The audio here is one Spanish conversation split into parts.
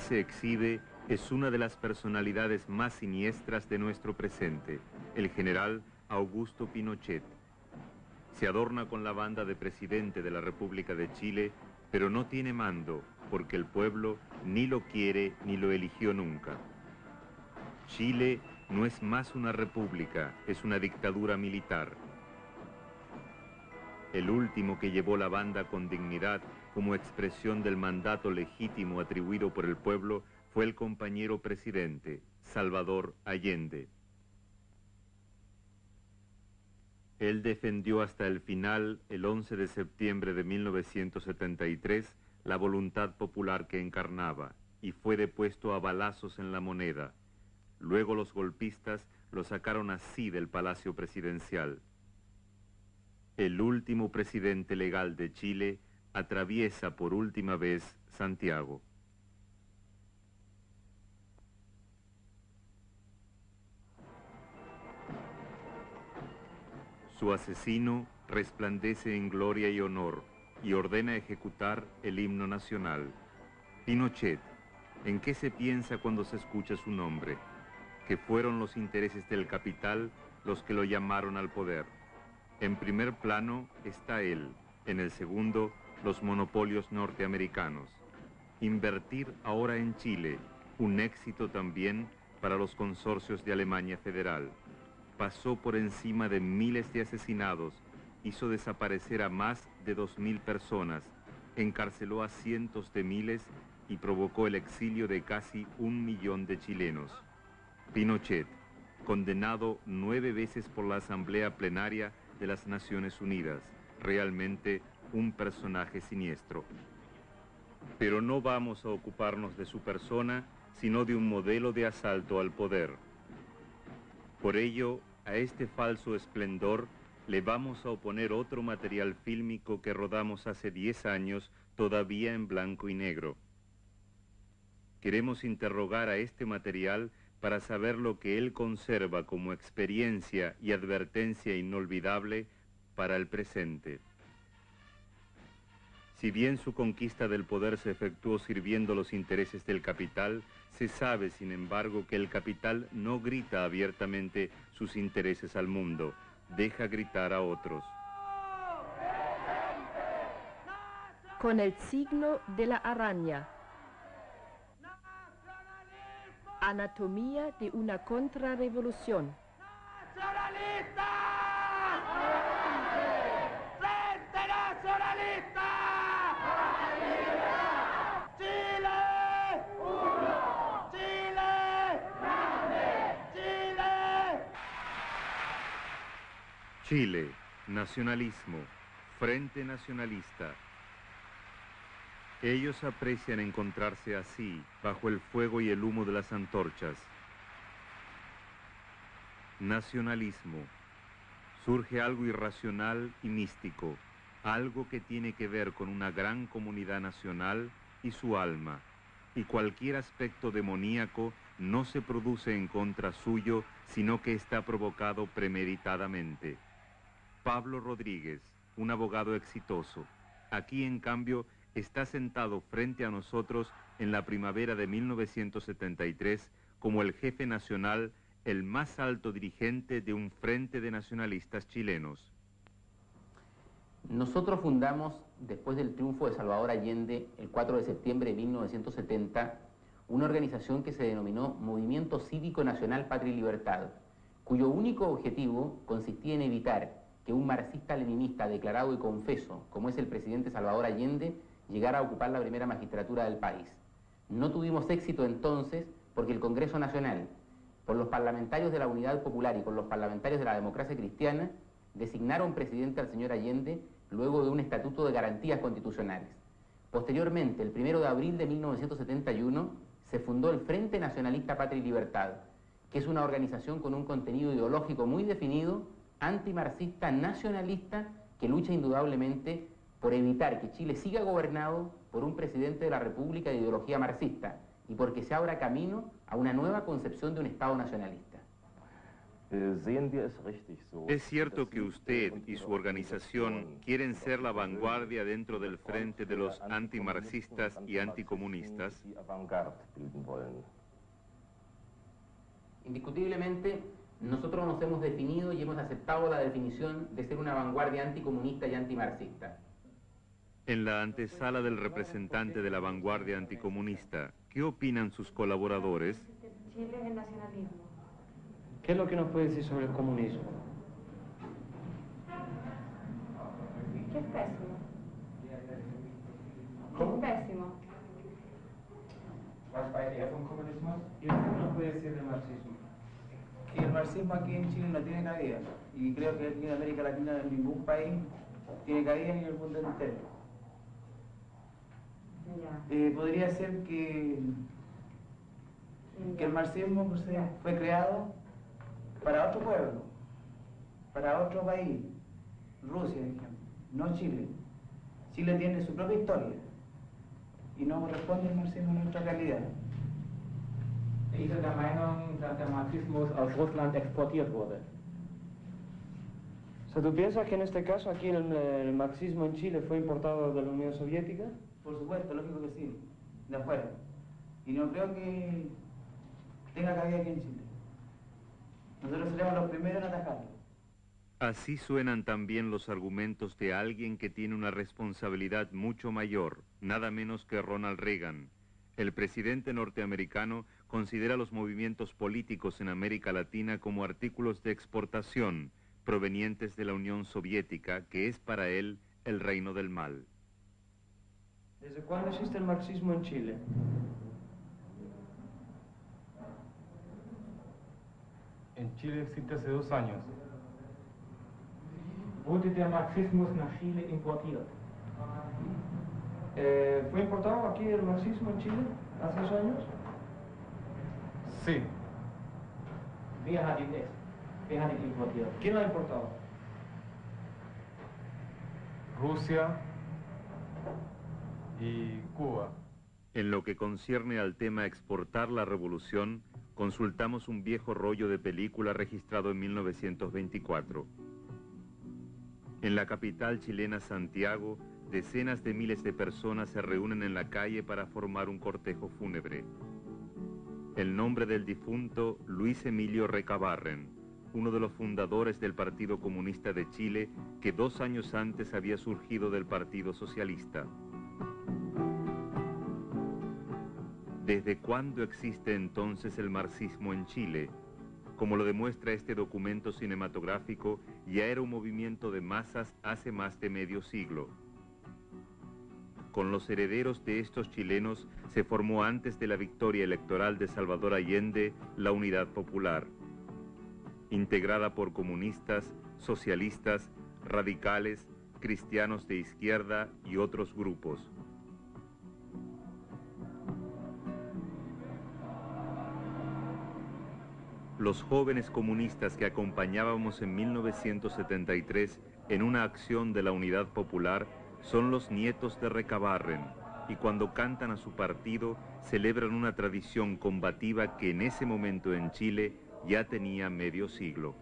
se exhibe es una de las personalidades más siniestras de nuestro presente, el general Augusto Pinochet. Se adorna con la banda de presidente de la República de Chile, pero no tiene mando, porque el pueblo ni lo quiere ni lo eligió nunca. Chile no es más una república, es una dictadura militar. El último que llevó la banda con dignidad como expresión del mandato legítimo atribuido por el pueblo fue el compañero presidente, Salvador Allende. Él defendió hasta el final, el 11 de septiembre de 1973, la voluntad popular que encarnaba y fue depuesto a balazos en la moneda. Luego los golpistas lo sacaron así del Palacio Presidencial. El último presidente legal de Chile atraviesa por última vez Santiago. Su asesino resplandece en gloria y honor y ordena ejecutar el himno nacional. Pinochet, ¿en qué se piensa cuando se escucha su nombre? Que fueron los intereses del capital los que lo llamaron al poder. En primer plano está él, en el segundo, los monopolios norteamericanos. Invertir ahora en Chile, un éxito también para los consorcios de Alemania Federal pasó por encima de miles de asesinados, hizo desaparecer a más de 2.000 personas, encarceló a cientos de miles y provocó el exilio de casi un millón de chilenos. Pinochet, condenado nueve veces por la Asamblea Plenaria de las Naciones Unidas, realmente un personaje siniestro. Pero no vamos a ocuparnos de su persona, sino de un modelo de asalto al poder. Por ello, a este falso esplendor le vamos a oponer otro material fílmico que rodamos hace 10 años, todavía en blanco y negro. Queremos interrogar a este material para saber lo que él conserva como experiencia y advertencia inolvidable para el presente. Si bien su conquista del poder se efectuó sirviendo los intereses del capital, se sabe, sin embargo, que el capital no grita abiertamente sus intereses al mundo, deja gritar a otros. Con el signo de la araña. Anatomía de una contrarrevolución. Chile, nacionalismo, Frente Nacionalista. Ellos aprecian encontrarse así, bajo el fuego y el humo de las antorchas. Nacionalismo. Surge algo irracional y místico, algo que tiene que ver con una gran comunidad nacional y su alma, y cualquier aspecto demoníaco no se produce en contra suyo, sino que está provocado premeditadamente. Pablo Rodríguez, un abogado exitoso. Aquí, en cambio, está sentado frente a nosotros en la primavera de 1973 como el jefe nacional, el más alto dirigente de un frente de nacionalistas chilenos. Nosotros fundamos, después del triunfo de Salvador Allende, el 4 de septiembre de 1970, una organización que se denominó Movimiento Cívico Nacional Patria y Libertad, cuyo único objetivo consistía en evitar que un marxista-leninista declarado y confeso, como es el presidente Salvador Allende, llegara a ocupar la primera magistratura del país. No tuvimos éxito entonces porque el Congreso Nacional, por los parlamentarios de la Unidad Popular y por los parlamentarios de la democracia cristiana, designaron presidente al señor Allende luego de un estatuto de garantías constitucionales. Posteriormente, el 1 de abril de 1971, se fundó el Frente Nacionalista Patria y Libertad, que es una organización con un contenido ideológico muy definido antimarxista nacionalista que lucha indudablemente por evitar que Chile siga gobernado por un presidente de la República de ideología marxista y porque se abra camino a una nueva concepción de un Estado nacionalista. Es cierto que usted y su organización quieren ser la vanguardia dentro del frente de los antimarxistas y anticomunistas. Indiscutiblemente, nosotros nos hemos definido y hemos aceptado la definición de ser una vanguardia anticomunista y antimarxista. En la antesala del representante de la vanguardia anticomunista, ¿qué opinan sus colaboradores? Chile es el nacionalismo. ¿Qué es lo que nos puede decir sobre el comunismo? Que es pésimo. ¿Cómo? Es pésimo. ¿Y usted qué nos puede decir del marxismo? Que el marxismo aquí en Chile no tiene cabida y creo que aquí en América Latina en ningún país tiene cabida ni en el mundo entero. Eh, podría ser que, que el marxismo pues, fue creado para otro pueblo, para otro país, Rusia, por ejemplo, no Chile. Chile tiene su propia historia y no corresponde el marxismo a nuestra realidad. Ich bin der Meinung, dass der Marxismus aus Russland exportiert wurde. O sea, ¿tú piensas que en este caso aquí el, el marxismo en Chile fue importado de la Unión Soviética? Por supuesto, lógico que sí, de afuera. Y no creo que tenga cabida aquí en Chile. Nosotros seremos los primeros en atacarlo. Así suenan también los argumentos de alguien que tiene una responsabilidad mucho mayor, nada menos que Ronald Reagan. El presidente norteamericano considera los movimientos políticos en América Latina como artículos de exportación provenientes de la Unión Soviética, que es para él el reino del mal. ¿Desde cuándo existe el marxismo en Chile? En Chile existe hace dos años. Wurde der Marxismus nach Chile importiert? Eh, ¿Fue importado aquí el marxismo en Chile hace dos años? Sí, wer hat ihn importiert? ¿Quién lo ha importado? Rusia y Cuba. En lo que concierne al tema exportar la revolución, consultamos un viejo rollo de película registrado en 1924. En la capital chilena Santiago, decenas de miles de personas se reúnen en la calle para formar un cortejo fúnebre. El nombre del difunto Luis Emilio Recabarren, uno de los fundadores del Partido Comunista de Chile que dos años antes había surgido del Partido Socialista. ¿Desde cuándo existe entonces el marxismo en Chile? Como lo demuestra este documento cinematográfico, ya era un movimiento de masas hace más de medio siglo. Con los herederos de estos chilenos se formó antes de la victoria electoral de Salvador Allende la Unidad Popular, integrada por comunistas, socialistas, radicales, cristianos de izquierda y otros grupos. Los jóvenes comunistas que acompañábamos en 1973 en una acción de la Unidad Popular son los nietos de Recabarren y cuando cantan a su partido celebran una tradición combativa que en ese momento en Chile ya tenía medio siglo.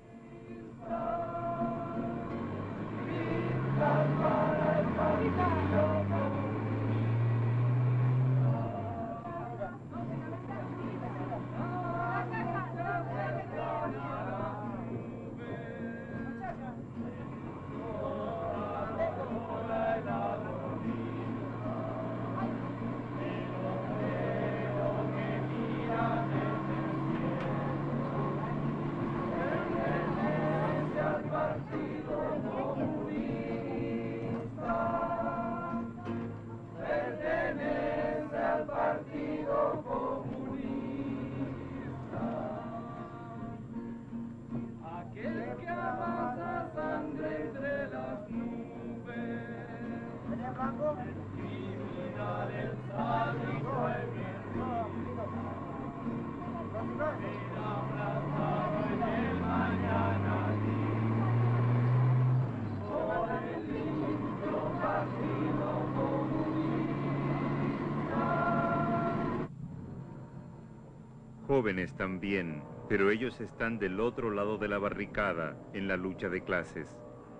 Jóvenes también, Pero ellos están del otro lado de la barricada en la lucha de clases.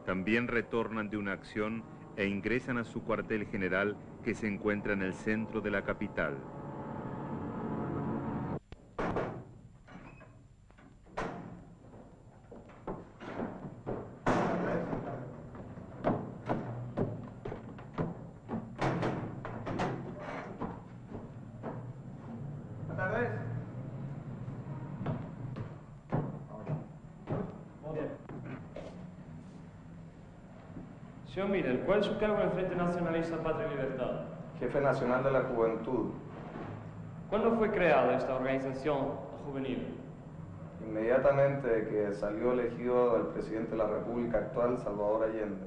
También retornan de una acción e ingresan a su cuartel general que se encuentra en el centro de la capital. Su cargo en el Frente Nacionalista Patria y Libertad? Jefe Nacional de la Juventud, ¿Cuándo fue creada esta organización juvenil? inmediatamente que salió elegido el presidente de la República actual, Salvador Allende.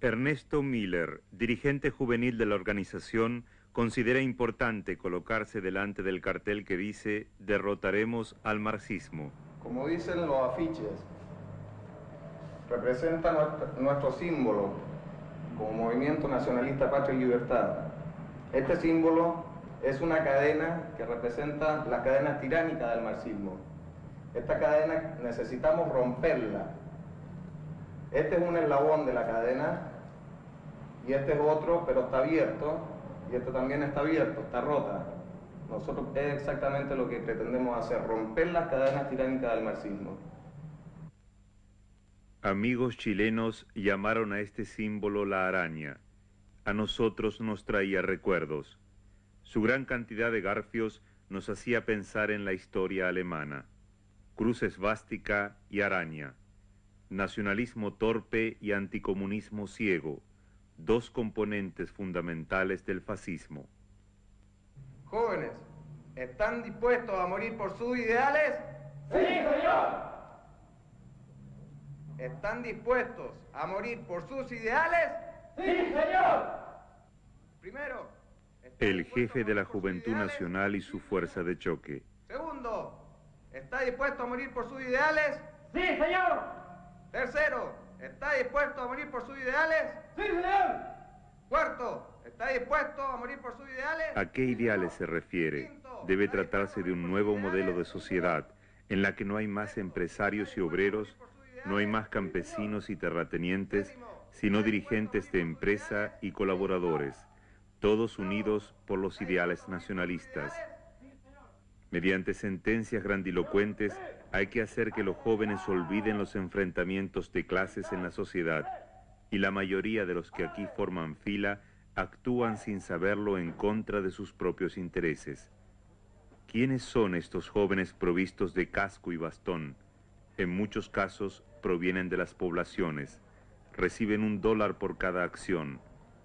Ernesto Miller, dirigente juvenil de la organización, considera importante colocarse delante del cartel que dice derrotaremos al marxismo. Como dicen los afiches, representa nuestro, nuestro símbolo como Movimiento Nacionalista Patria y Libertad. Este símbolo es una cadena que representa la cadena tiránica del marxismo. Esta cadena necesitamos romperla. Este es un eslabón de la cadena y este es otro, pero está abierto y este también está abierto, está rota. Nosotros es exactamente lo que pretendemos hacer, romper las cadenas tiránicas del marxismo. Amigos chilenos llamaron a este símbolo la araña. A nosotros nos traía recuerdos. Su gran cantidad de garfios nos hacía pensar en la historia alemana. Cruz esvástica y araña. Nacionalismo torpe y anticomunismo ciego. Dos componentes fundamentales del fascismo. Jóvenes, ¿están dispuestos a morir por sus ideales? Sí, señor. ¿Están dispuestos a morir por sus ideales? Sí, señor. Primero, ¿están El jefe de la Juventud? Nacional y su fuerza de choque. Segundo, ¿está dispuesto a morir por sus ideales? Sí, señor. Tercero, ¿está dispuesto a morir por sus ideales? Sí, señor. Cuarto, ¿está dispuesto a morir por sus ideales? ¿A qué ideales se refiere? Debe tratarse de un nuevo modelo de sociedad en la que no hay más empresarios y obreros, no hay más campesinos y terratenientes, sino dirigentes de empresa y colaboradores, todos unidos por los ideales nacionalistas. Mediante sentencias grandilocuentes hay que hacer que los jóvenes olviden los enfrentamientos de clases en la sociedad y la mayoría de los que aquí forman fila actúan sin saberlo en contra de sus propios intereses. ¿Quiénes son estos jóvenes provistos de casco y bastón? En muchos casos provienen de las poblaciones. Reciben un dólar por cada acción.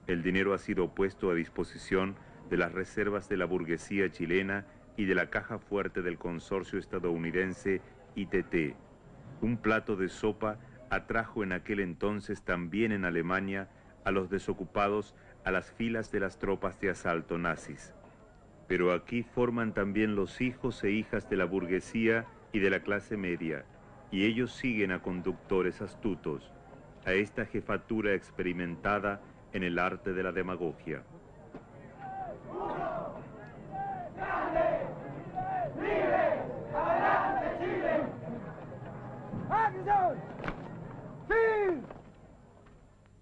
El dinero ha sido puesto a disposición de las reservas de la burguesía chilena y de la caja fuerte del consorcio estadounidense ITT. Un plato de sopa atrajo en aquel entonces también en Alemania a los desocupados a las filas de las tropas de asalto nazis. Pero aquí forman también los hijos e hijas de la burguesía y de la clase media, y ellos siguen a conductores astutos, a esta jefatura experimentada en el arte de la demagogia.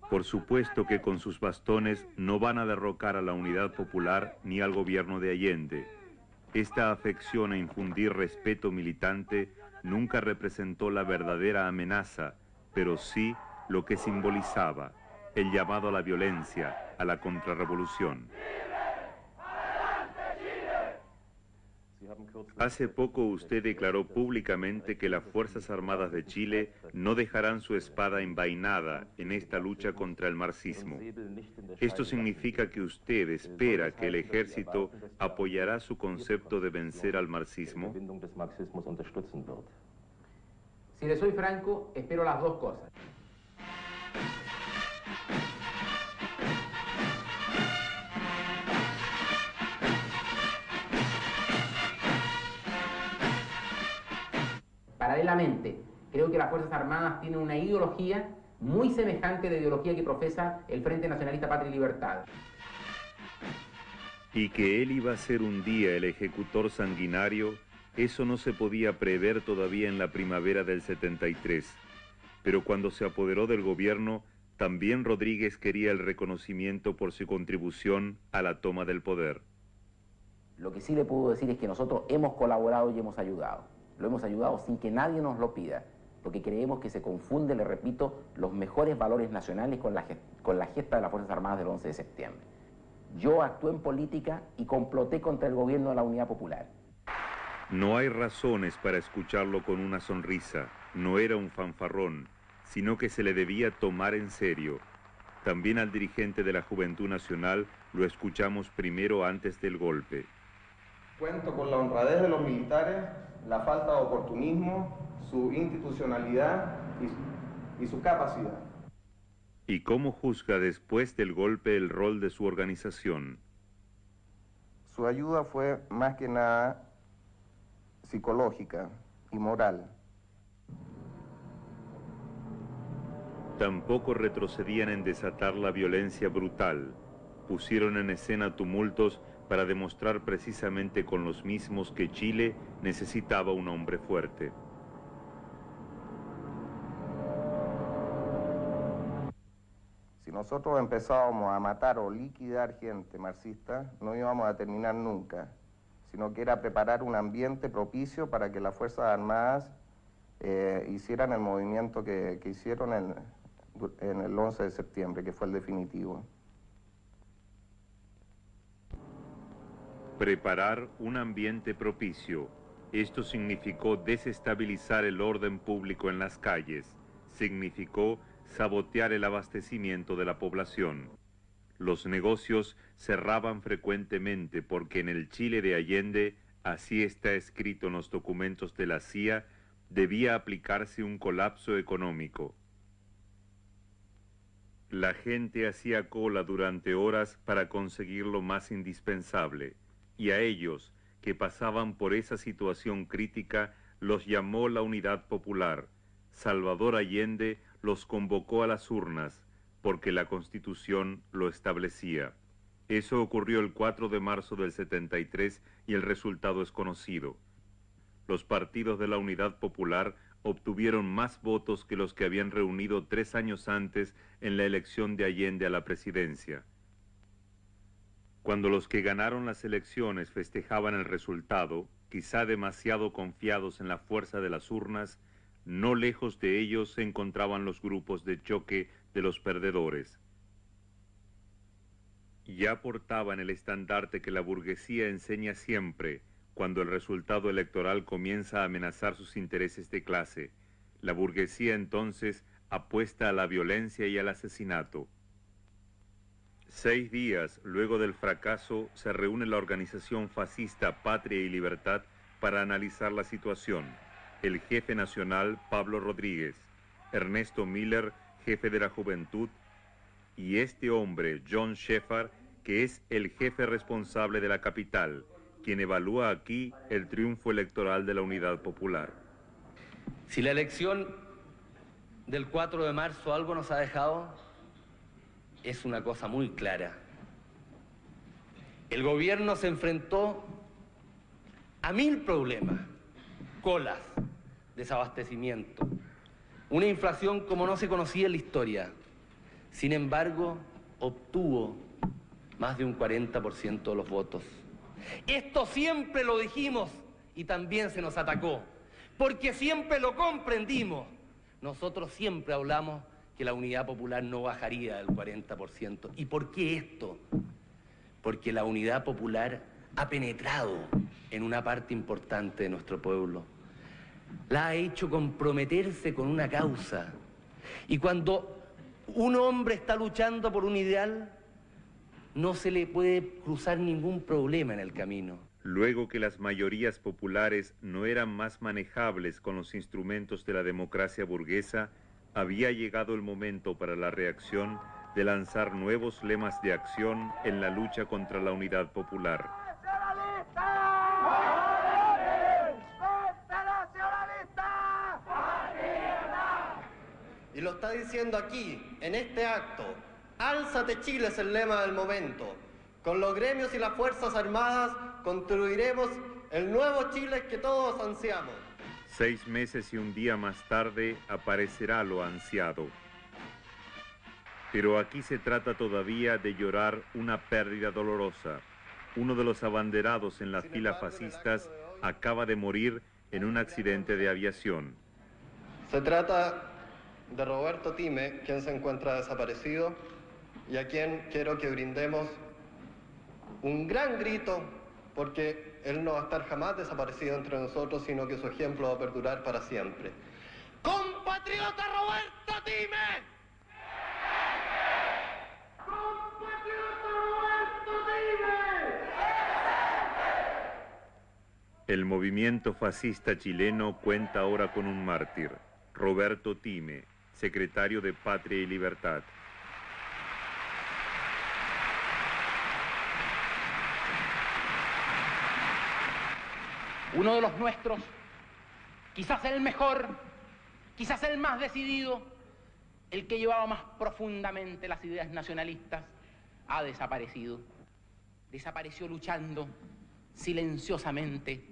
Por supuesto que con sus bastones no van a derrocar a la unidad popular ni al gobierno de Allende. Esta afección a infundir respeto militante nunca representó la verdadera amenaza, pero sí lo que simbolizaba, el llamado a la violencia, a la contrarrevolución. Hace poco usted declaró públicamente que las Fuerzas Armadas de Chile no dejarán su espada envainada en esta lucha contra el marxismo. Esto significa que usted espera que el ejército apoyará su concepto de vencer al marxismo. Si le soy franco, espero las dos cosas. Paralelamente, creo que las Fuerzas Armadas tienen una ideología muy semejante a la ideología que profesa el Frente Nacionalista Patria y Libertad. Y que él iba a ser un día el ejecutor sanguinario Eso no se podía prever todavía en la primavera del 73, pero cuando se apoderó del gobierno, también Rodríguez quería el reconocimiento por su contribución a la toma del poder. Lo que sí le puedo decir es que nosotros hemos colaborado y hemos ayudado. Lo hemos ayudado sin que nadie nos lo pida, porque creemos que se confunde, le repito, los mejores valores nacionales con la, con la gesta de las Fuerzas Armadas del 11 de septiembre. Yo actué en política y comploté contra el gobierno de la Unidad Popular. No hay razones para escucharlo con una sonrisa. No era un fanfarrón, sino que se le debía tomar en serio. También al dirigente de la Juventud Nacional lo escuchamos primero antes del golpe. Cuento con la honradez de los militares, la falta de oportunismo, su institucionalidad y, y su capacidad. ¿Y cómo juzga después del golpe el rol de su organización? Su ayuda fue más que nada psicológica y moral. Tampoco retrocedían en desatar la violencia brutal. Pusieron en escena tumultos para demostrar precisamente con los mismos que Chile necesitaba un hombre fuerte. Si nosotros empezábamos a matar o liquidar gente marxista, no íbamos a terminar nunca sino que era preparar un ambiente propicio para que las Fuerzas Armadas eh, hicieran el movimiento que, hicieron en el 11 de septiembre, que fue el definitivo. Preparar un ambiente propicio. Esto significó desestabilizar el orden público en las calles. Significó sabotear el abastecimiento de la población. Los negocios cerraban frecuentemente porque en el Chile de Allende, así está escrito en los documentos de la CIA, debía aplicarse un colapso económico. La gente hacía cola durante horas para conseguir lo más indispensable, y a ellos, que pasaban por esa situación crítica, los llamó la Unidad Popular. Salvador Allende los convocó a las urnas, porque la Constitución lo establecía. Eso ocurrió el 4 de marzo del 73 y el resultado es conocido. Los partidos de la Unidad Popular obtuvieron más votos que los que habían reunido tres años antes en la elección de Allende a la presidencia. Cuando los que ganaron las elecciones festejaban el resultado, quizá demasiado confiados en la fuerza de las urnas, no lejos de ellos se encontraban los grupos de choque de los perdedores. Ya portaban el estandarte que la burguesía enseña siempre cuando el resultado electoral comienza a amenazar sus intereses de clase. La burguesía entonces apuesta a la violencia y al asesinato. Seis días luego del fracaso se reúne la organización fascista Patria y Libertad para analizar la situación. El jefe nacional Pablo Rodríguez, Ernesto Miller, jefe de la juventud, y este hombre, John Shepard, que es el jefe responsable de la capital, quien evalúa aquí el triunfo electoral de la Unidad Popular. Si la elección del 4 de marzo algo nos ha dejado, es una cosa muy clara. El gobierno se enfrentó a mil problemas, colas, desabastecimiento, una inflación como no se conocía en la historia. Sin embargo, obtuvo más de un 40% de los votos. Esto siempre lo dijimos y también se nos atacó, porque siempre lo comprendimos. Nosotros siempre hablamos que la unidad popular no bajaría del 40%. ¿Y por qué esto? Porque la unidad popular ha penetrado en una parte importante de nuestro pueblo la ha hecho comprometerse con una causa. Y cuando un hombre está luchando por un ideal, no se le puede cruzar ningún problema en el camino. Luego que las mayorías populares no eran más manejables con los instrumentos de la democracia burguesa, había llegado el momento para la reacción de lanzar nuevos lemas de acción en la lucha contra la unidad popular. Y lo está diciendo aquí, en este acto. Álzate Chile es el lema del momento. Con los gremios y las Fuerzas Armadas construiremos el nuevo Chile que todos ansiamos. Seis meses y un día más tarde aparecerá lo ansiado. Pero aquí se trata todavía de llorar una pérdida dolorosa. Uno de los abanderados en las filas fascistas acaba de morir en un accidente de aviación. Se trata de Roberto Time, quien se encuentra desaparecido y a quien quiero que brindemos un gran grito porque él no va a estar jamás desaparecido entre nosotros, sino que su ejemplo va a perdurar para siempre. ¡Compatriota Roberto Time! El movimiento fascista chileno cuenta ahora con un mártir, Roberto Time, secretario de Patria y Libertad. Uno de los nuestros, quizás el mejor, quizás el más decidido, el que llevaba más profundamente las ideas nacionalistas, ha desaparecido. Desapareció luchando silenciosamente,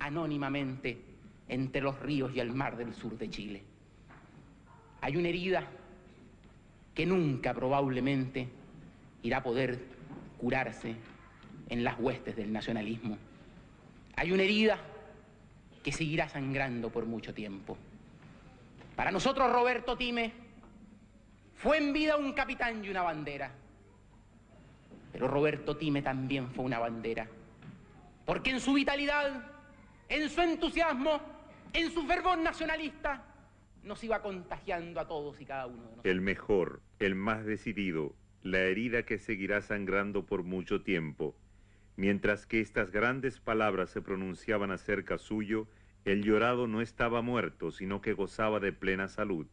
anónimamente, entre los ríos y el mar del sur de Chile. Hay una herida que nunca probablemente irá a poder curarse en las huestes del nacionalismo. Hay una herida que seguirá sangrando por mucho tiempo. Para nosotros Roberto Time fue en vida un capitán y una bandera. Pero Roberto Time también fue una bandera. Porque en su vitalidad, en su entusiasmo, en su fervor nacionalista, nos iba contagiando a todos y cada uno de nosotros. El mejor, el más decidido, la herida que seguirá sangrando por mucho tiempo. Mientras que estas grandes palabras se pronunciaban acerca suyo, el llorado no estaba muerto, sino que gozaba de plena salud.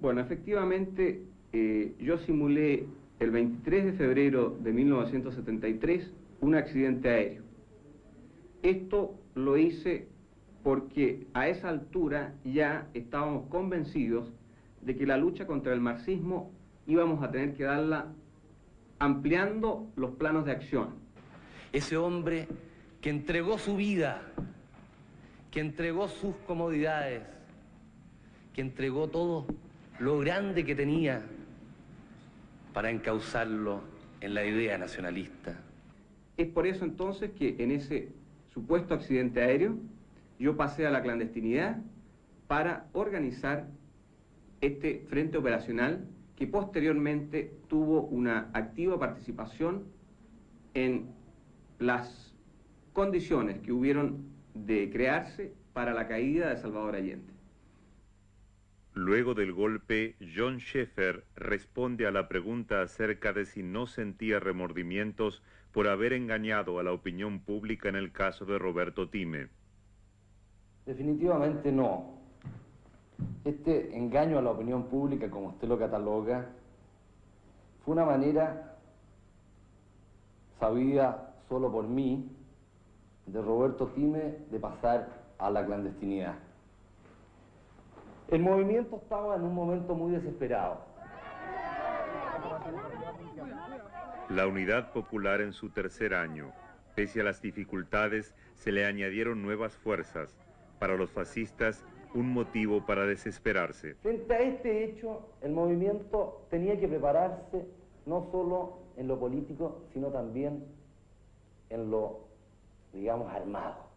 Bueno, efectivamente, eh, yo simulé el 23 de febrero de 1973 un accidente aéreo. Esto lo hice porque a esa altura ya estábamos convencidos de que la lucha contra el marxismo íbamos a tener que darla ampliando los planos de acción. Ese hombre que entregó su vida, que entregó sus comodidades, que entregó todo lo grande que tenía para encauzarlo en la idea nacionalista. Es por eso entonces que en ese supuesto accidente aéreo yo pasé a la clandestinidad para organizar este frente operacional que posteriormente tuvo una activa participación en las condiciones que hubieron de crearse para la caída de Salvador Allende. Luego del golpe, John Schaeffer responde a la pregunta acerca de si no sentía remordimientos por haber engañado a la opinión pública en el caso de Roberto Time. Definitivamente no. Este engaño a la opinión pública, como usted lo cataloga, fue una manera sabida solo por mí de Roberto Time de pasar a la clandestinidad. El movimiento estaba en un momento muy desesperado. La unidad popular en su tercer año, pese a las dificultades, se le añadieron nuevas fuerzas. Para los fascistas, un motivo para desesperarse. Frente a este hecho, el movimiento tenía que prepararse no solo en lo político, sino también en lo, digamos, armado.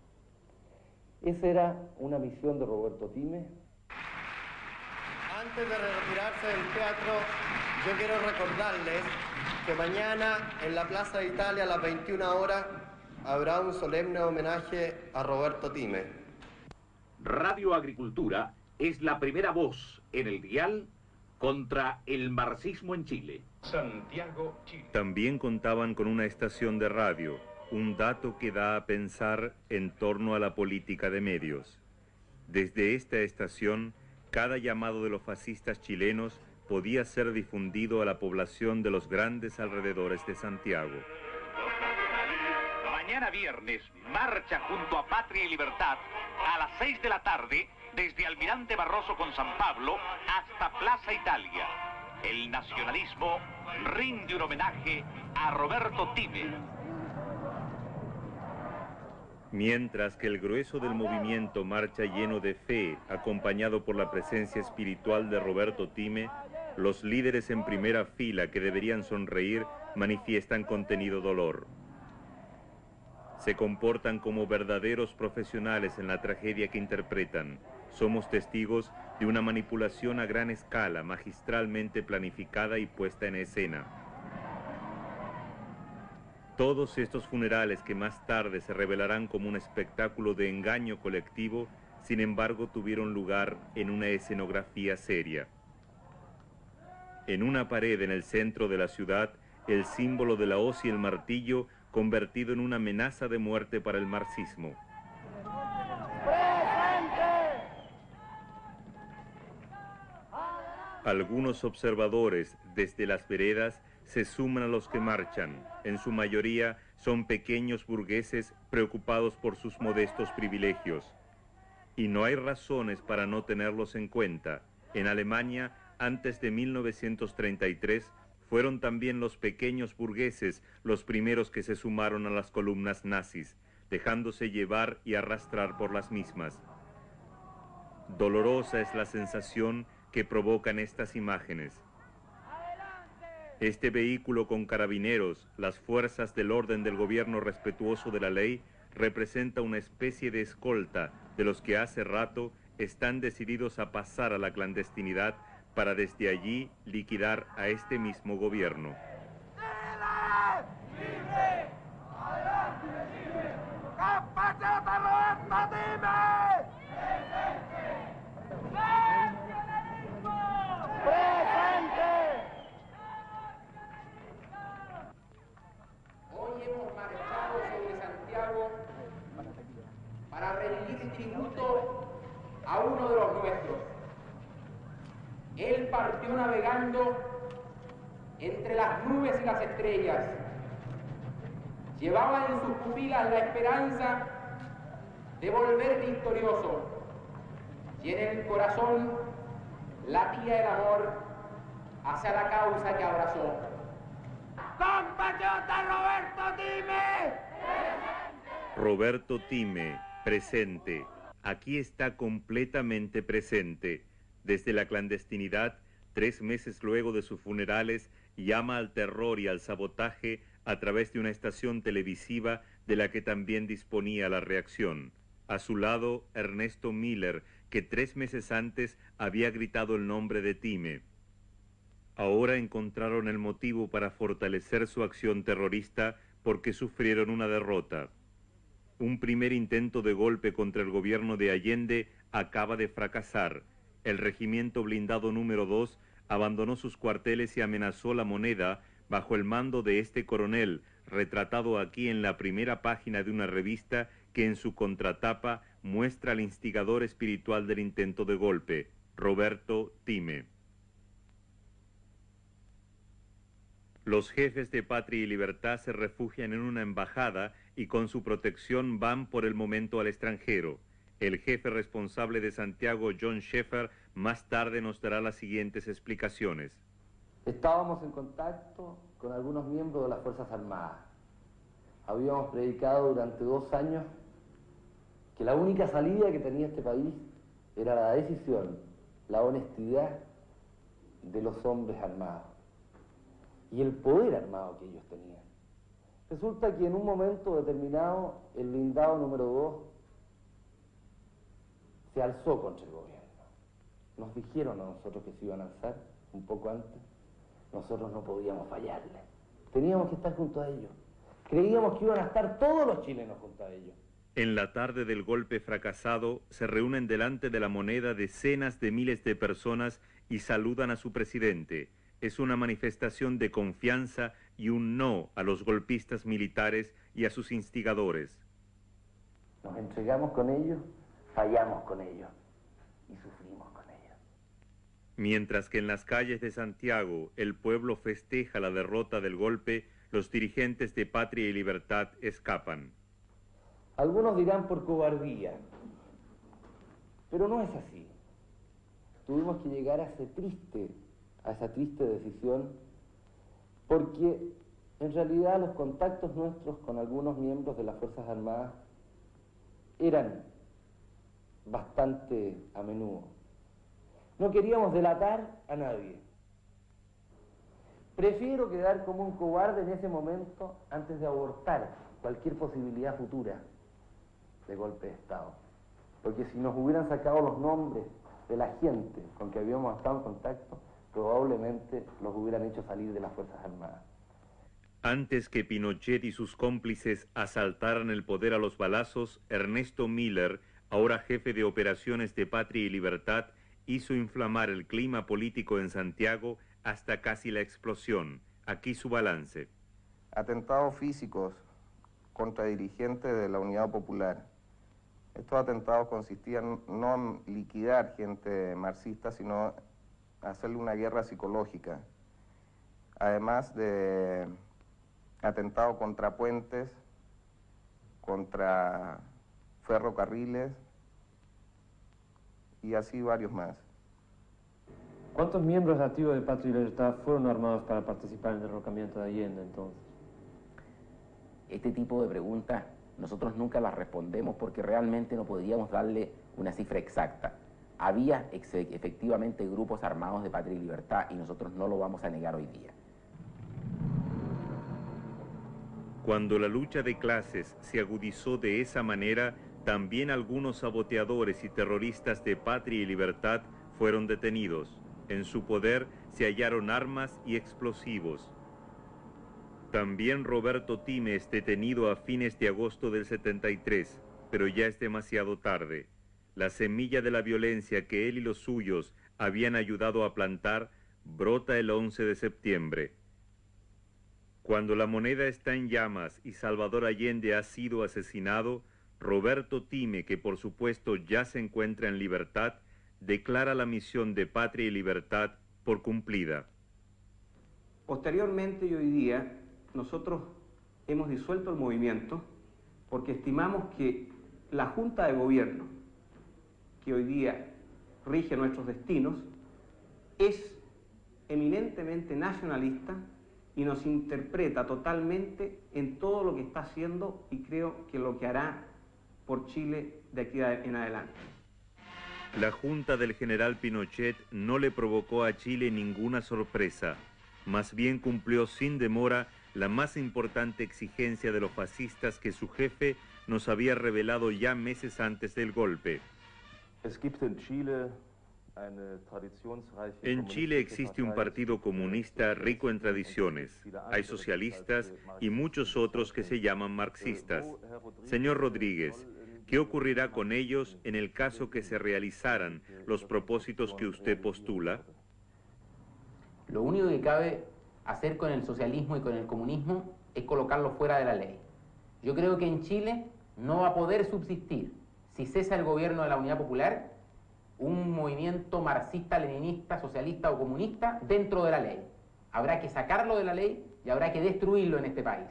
Esa era una misión de Roberto Time. Antes de retirarse del teatro, yo quiero recordarles que mañana en la Plaza de Italia a las 21 horas habrá un solemne homenaje a Roberto Time. Radio Agricultura es la primera voz en el dial contra el marxismo en Chile. Santiago, Chile. También contaban con una estación de radio, un dato que da a pensar en torno a la política de medios. Desde esta estación, cada llamado de los fascistas chilenos podía ser difundido a la población de los grandes alrededores de Santiago. Mañana viernes, marcha junto a Patria y Libertad a las 6 de la tarde desde Almirante Barroso con San Pablo hasta Plaza Italia. El nacionalismo rinde un homenaje a Roberto Time. Mientras que el grueso del movimiento marcha lleno de fe, acompañado por la presencia espiritual de Roberto Time, los líderes en primera fila que deberían sonreír manifiestan contenido dolor. Se comportan como verdaderos profesionales en la tragedia que interpretan. Somos testigos de una manipulación a gran escala, magistralmente planificada y puesta en escena. Todos estos funerales que más tarde se revelarán como un espectáculo de engaño colectivo, sin embargo tuvieron lugar en una escenografía seria. En una pared en el centro de la ciudad, el símbolo de la hoz y el martillo convertido en una amenaza de muerte para el marxismo. Algunos observadores desde las veredas se suman a los que marchan. En su mayoría son pequeños burgueses preocupados por sus modestos privilegios. Y no hay razones para no tenerlos en cuenta. En Alemania, antes de 1933, fueron también los pequeños burgueses los primeros que se sumaron a las columnas nazis, dejándose llevar y arrastrar por las mismas. Dolorosa es la sensación que provocan estas imágenes. Este vehículo con carabineros, las fuerzas del orden del gobierno respetuoso de la ley, representa una especie de escolta de los que hace rato están decididos a pasar a la clandestinidad para desde allí liquidar a este mismo gobierno. Hoy hemos marchado sobre Santiago para rendir tributo a uno de los nuestros. Navegando entre las nubes y las estrellas. Llevaba en sus pupilas la esperanza de volver victorioso y en el corazón latía el amor hacia la causa que abrazó. ¡Compatriota Roberto Time! Roberto Time, presente. Aquí está completamente presente. Desde la clandestinidad, tres meses luego de sus funerales, llama al terror y al sabotaje a través de una estación televisiva de la que también disponía la reacción. A su lado, Ernesto Miller, que tres meses antes había gritado el nombre de Time. Ahora encontraron el motivo para fortalecer su acción terrorista porque sufrieron una derrota. Un primer intento de golpe contra el gobierno de Allende acaba de fracasar. El regimiento blindado número 2 abandonó sus cuarteles y amenazó la moneda bajo el mando de este coronel, retratado aquí en la primera página de una revista que en su contratapa muestra al instigador espiritual del intento de golpe, Roberto Time. Los jefes de Patria y Libertad se refugian en una embajada y con su protección van por el momento al extranjero. El jefe responsable de Santiago, John Sheffer, más tarde nos dará las siguientes explicaciones. Estábamos en contacto con algunos miembros de las Fuerzas Armadas. Habíamos predicado durante dos años que la única salida que tenía este país era la decisión, la honestidad de los hombres armados y el poder armado que ellos tenían. Resulta que en un momento determinado el blindado número 2 se alzó contra el gobierno. Nos dijeron a nosotros que se iban a alzar un poco antes. Nosotros no podíamos fallarle. Teníamos que estar junto a ellos. Creíamos que iban a estar todos los chilenos junto a ellos. En la tarde del golpe fracasado, se reúnen delante de la moneda decenas de miles de personas y saludan a su presidente. Es una manifestación de confianza y un no a los golpistas militares y a sus instigadores. Nos entregamos con ellos, fallamos con ellos y sufrimos con ellos. Mientras que en las calles de Santiago el pueblo festeja la derrota del golpe, los dirigentes de Patria y Libertad escapan. Algunos dirán por cobardía, pero no es así. Tuvimos que llegar a ese triste, a esa triste decisión, porque en realidad los contactos nuestros con algunos miembros de las Fuerzas Armadas eran bastante a menudo. No queríamos delatar a nadie. Prefiero quedar como un cobarde en ese momento antes de abortar cualquier posibilidad futura de golpe de Estado. Porque si nos hubieran sacado los nombres de la gente con que habíamos estado en contacto, probablemente los hubieran hecho salir de las Fuerzas Armadas. Antes que Pinochet y sus cómplices asaltaran el poder a los balazos, Ernesto Miller, ahora jefe de operaciones de Patria y Libertad, hizo inflamar el clima político en Santiago hasta casi la explosión. Aquí su balance. Atentados físicos contra dirigentes de la Unidad Popular. Estos atentados consistían no en liquidar gente marxista, sino hacerle una guerra psicológica. Además de atentado contra puentes, contra ferrocarriles y así varios más. ¿Cuántos miembros activos de Patria y Libertad fueron armados para participar en el derrocamiento de Allende entonces? Este tipo de preguntas nosotros nunca las respondemos porque realmente no podríamos darle una cifra exacta. Había efectivamente grupos armados de Patria y Libertad y nosotros no lo vamos a negar hoy día. Cuando la lucha de clases se agudizó de esa manera, también algunos saboteadores y terroristas de Patria y Libertad fueron detenidos. En su poder se hallaron armas y explosivos. También Roberto Time es detenido a fines de agosto del 73, pero ya es demasiado tarde. La semilla de la violencia que él y los suyos habían ayudado a plantar brota el 11 de septiembre. Cuando la moneda está en llamas y Salvador Allende ha sido asesinado, Roberto Time, que por supuesto ya se encuentra en libertad, declara la misión de patria y libertad por cumplida. Posteriormente y hoy día, nosotros hemos disuelto el movimiento porque estimamos que la Junta de Gobierno, que hoy día rige nuestros destinos, es eminentemente nacionalista y nos interpreta totalmente en todo lo que está haciendo y creo que lo que hará por Chile de aquí en adelante. La junta del general Pinochet no le provocó a Chile ninguna sorpresa, más bien cumplió sin demora la más importante exigencia de los fascistas que su jefe nos había revelado ya meses antes del golpe. En Chile existe un partido comunista rico en tradiciones. Hay socialistas y muchos otros que se llaman marxistas. Señor Rodríguez, ¿qué ocurrirá con ellos en el caso que se realizaran los propósitos que usted postula? Lo único que cabe hacer con el socialismo y con el comunismo es colocarlo fuera de la ley. Yo creo que en Chile no va a poder subsistir si cesa el gobierno de la Unidad Popular un movimiento marxista, leninista, socialista o comunista dentro de la ley. Habrá que sacarlo de la ley y habrá que destruirlo en este país.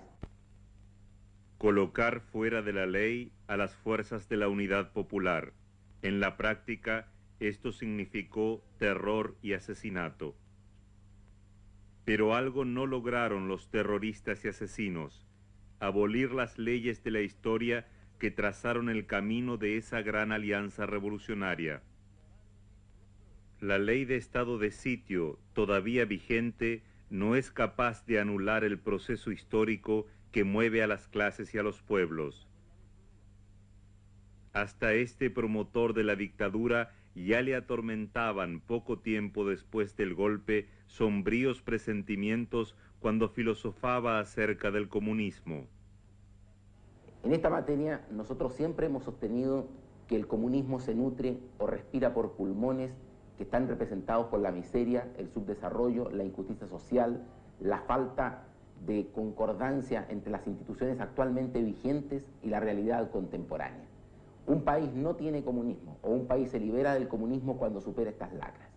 Colocar fuera de la ley a las fuerzas de la unidad popular. En la práctica, esto significó terror y asesinato. Pero algo no lograron los terroristas y asesinos, abolir las leyes de la historia que trazaron el camino de esa gran alianza revolucionaria. La ley de estado de sitio, todavía vigente, no es capaz de anular el proceso histórico que mueve a las clases y a los pueblos. Hasta este promotor de la dictadura ya le atormentaban poco tiempo después del golpe sombríos presentimientos cuando filosofaba acerca del comunismo. En esta materia nosotros siempre hemos sostenido que el comunismo se nutre o respira por pulmones que están representados por la miseria, el subdesarrollo, la injusticia social, la falta de concordancia entre las instituciones actualmente vigentes y la realidad contemporánea. Un país no tiene comunismo o un país se libera del comunismo cuando supera estas lacras.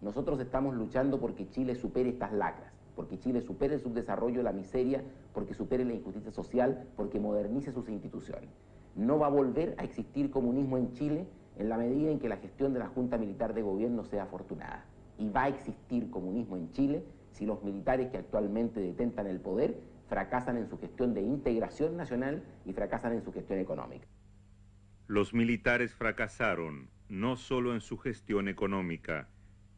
Nosotros estamos luchando porque Chile supere estas lacras, porque Chile supere el subdesarrollo, la miseria, porque supere la injusticia social, porque modernice sus instituciones. No va a volver a existir comunismo en Chile en la medida en que la gestión de la Junta Militar de Gobierno sea afortunada. Y va a existir comunismo en Chile si los militares que actualmente detentan el poder fracasan en su gestión de integración nacional y fracasan en su gestión económica. Los militares fracasaron no solo en su gestión económica.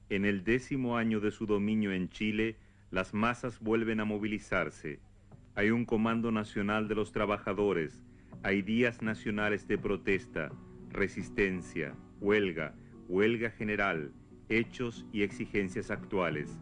En el décimo año de su dominio en Chile, las masas vuelven a movilizarse. Hay un Comando Nacional de los Trabajadores, hay días nacionales de protesta, resistencia, huelga, huelga general, hechos y exigencias actuales.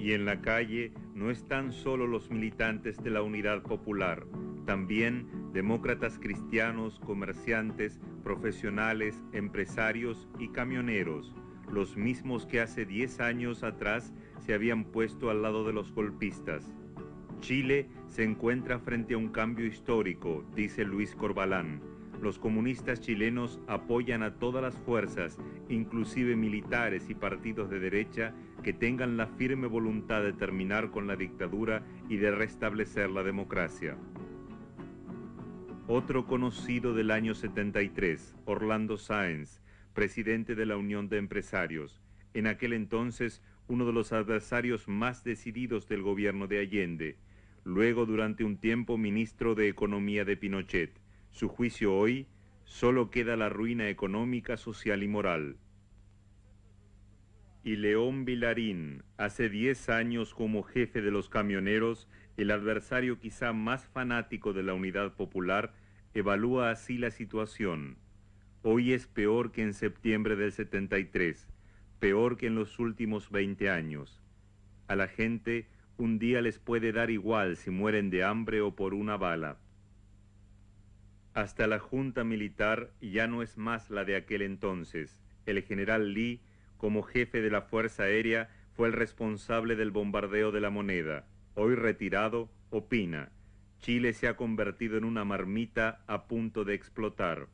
Y en la calle no están solo los militantes de la Unidad Popular, también demócratas cristianos, comerciantes, profesionales, empresarios y camioneros, los mismos que hace 10 años atrás se habían puesto al lado de los golpistas. Chile se encuentra frente a un cambio histórico, dice Luis Corbalán. Los comunistas chilenos apoyan a todas las fuerzas, inclusive militares y partidos de derecha, que tengan la firme voluntad de terminar con la dictadura y de restablecer la democracia. Otro conocido del año 73, Orlando Sáenz, presidente de la Unión de Empresarios, en aquel entonces uno de los adversarios más decididos del gobierno de Allende, luego durante un tiempo ministro de Economía de Pinochet. Su juicio hoy solo queda la ruina económica, social y moral. Y León Vilarín, hace 10 años como jefe de los camioneros, el adversario quizá más fanático de la unidad popular, evalúa así la situación. Hoy es peor que en septiembre del 73, peor que en los últimos 20 años. A la gente un día les puede dar igual si mueren de hambre o por una bala. Hasta la junta militar ya no es más la de aquel entonces. El general Lee, como jefe de la Fuerza Aérea, fue el responsable del bombardeo de la moneda. Hoy retirado, opina, Chile se ha convertido en una marmita a punto de explotar.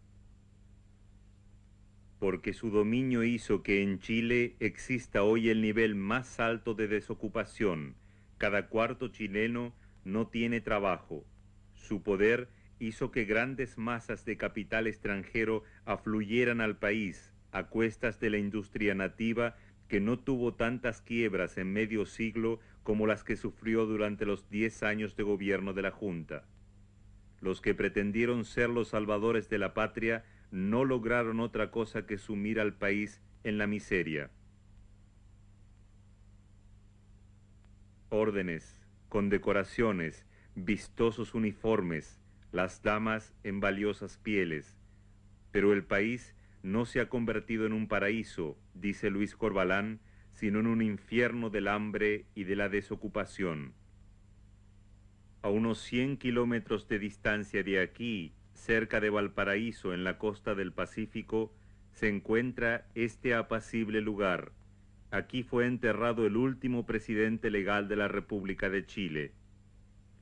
Porque su dominio hizo que en Chile exista hoy el nivel más alto de desocupación, cada cuarto chileno no tiene trabajo. Su poder hizo que grandes masas de capital extranjero afluyeran al país a cuestas de la industria nativa que no tuvo tantas quiebras en medio siglo como las que sufrió durante los diez años de gobierno de la Junta. Los que pretendieron ser los salvadores de la patria no lograron otra cosa que sumir al país en la miseria. órdenes, condecoraciones, vistosos uniformes, las damas en valiosas pieles. Pero el país no se ha convertido en un paraíso, dice Luis Corbalán, sino en un infierno del hambre y de la desocupación. A unos 100 kilómetros de distancia de aquí, cerca de Valparaíso, en la costa del Pacífico, se encuentra este apacible lugar, Aquí fue enterrado el último presidente legal de la República de Chile.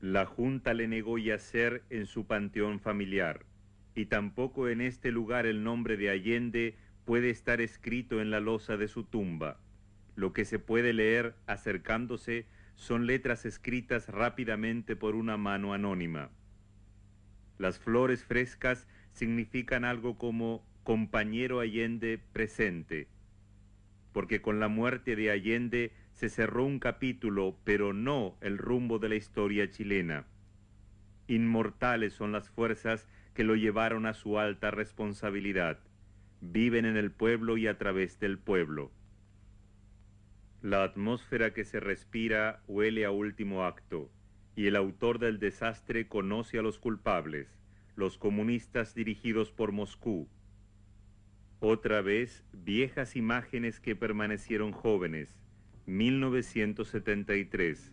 La Junta le negó yacer en su panteón familiar, y tampoco en este lugar el nombre de Allende puede estar escrito en la losa de su tumba. Lo que se puede leer acercándose son letras escritas rápidamente por una mano anónima. Las flores frescas significan algo como compañero Allende presente porque con la muerte de Allende se cerró un capítulo, pero no el rumbo de la historia chilena. Inmortales son las fuerzas que lo llevaron a su alta responsabilidad. Viven en el pueblo y a través del pueblo. La atmósfera que se respira huele a último acto, y el autor del desastre conoce a los culpables, los comunistas dirigidos por Moscú, otra vez, viejas imágenes que permanecieron jóvenes. 1973.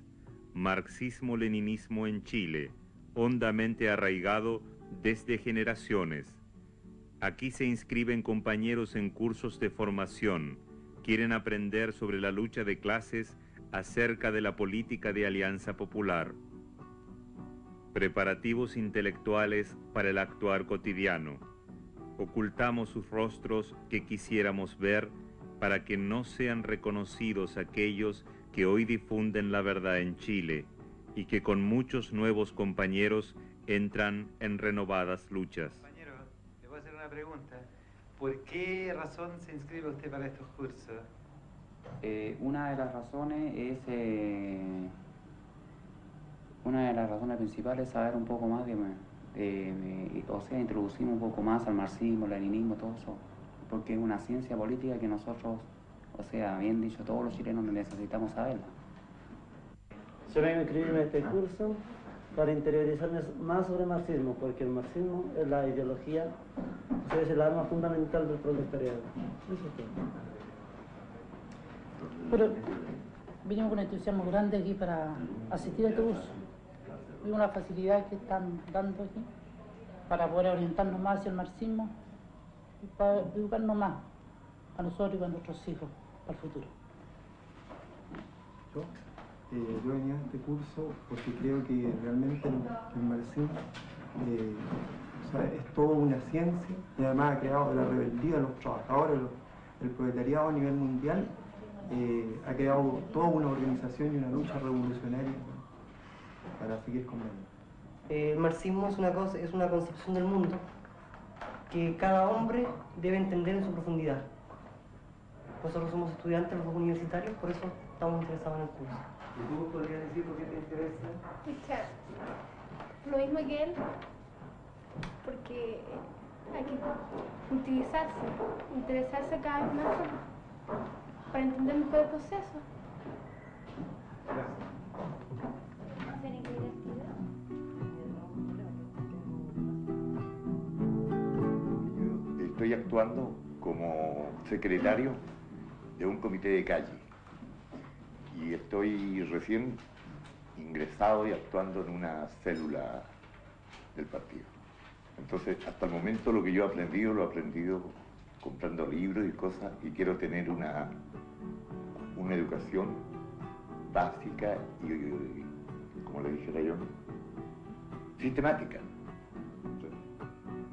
Marxismo-leninismo en Chile, hondamente arraigado desde generaciones. Aquí se inscriben compañeros en cursos de formación. Quieren aprender sobre la lucha de clases acerca de la política de alianza popular. Preparativos intelectuales para el actuar cotidiano ocultamos sus rostros que quisiéramos ver para que no sean reconocidos aquellos que hoy difunden la verdad en Chile y que con muchos nuevos compañeros entran en renovadas luchas. Compañero, le voy a hacer una pregunta. ¿Por qué razón se inscribe usted para estos cursos? Eh, una de las razones es eh, Una de las razones principales es saber un poco más de, de- de- o sea, introducirnos un poco más al marxismo, leninismo, todo eso, porque es una ciencia política que nosotros, o sea, bien dicho, todos los chilenos necesitamos saberla. Yo vengo a inscribirme en este curso para interiorizarme más sobre el marxismo, porque el marxismo es la ideología, o sea, es el arma fundamental del proletariado. Eso es todo. Pero venimos con entusiasmo grande aquí para asistir a este curso. Es una facilidad que están dando aquí para poder orientarnos más hacia el marxismo y para educarnos más a nosotros y para nuestros hijos para el futuro. Yo, eh, yo venía a este curso porque creo que realmente el, el marxismo eh, o sea, es toda una ciencia y además ha creado la rebeldía de los trabajadores, los- el proletariado a nivel mundial, eh, ha creado toda una organización y una lucha revolucionaria para seguir con él. Eh, el marxismo es una, cosa, es una concepción del mundo que cada hombre debe entender en su profundidad. Nosotros somos estudiantes, los dos universitarios, por eso estamos interesados en el curso. ¿Y tú podrías decir por qué te interesa? Lo mismo que él, porque hay que utilizarse, interesarse cada vez más para entender mejor el proceso. Estoy actuando como secretario de un comité de calle y estoy recién ingresado y actuando en una célula del partido. Entonces, hasta el momento lo que yo he aprendido, lo he aprendido comprando libros y cosas y quiero tener una, una educación básica y, y, como le dijera yo, sistemática.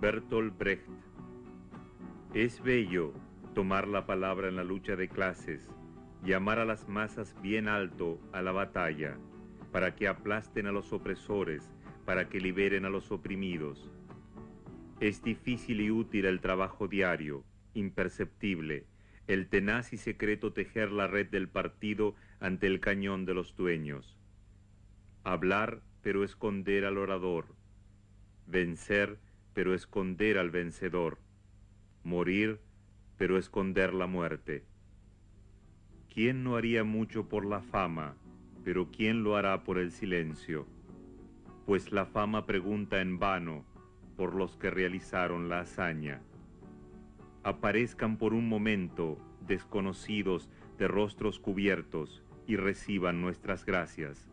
Bertolt Brecht. Es bello tomar la palabra en la lucha de clases, llamar a las masas bien alto a la batalla, para que aplasten a los opresores, para que liberen a los oprimidos. Es difícil y útil el trabajo diario, imperceptible, el tenaz y secreto tejer la red del partido ante el cañón de los dueños. Hablar pero esconder al orador, vencer pero esconder al vencedor, morir pero esconder la muerte. ¿Quién no haría mucho por la fama, pero quién lo hará por el silencio? Pues la fama pregunta en vano por los que realizaron la hazaña. Aparezcan por un momento desconocidos de rostros cubiertos y reciban nuestras gracias.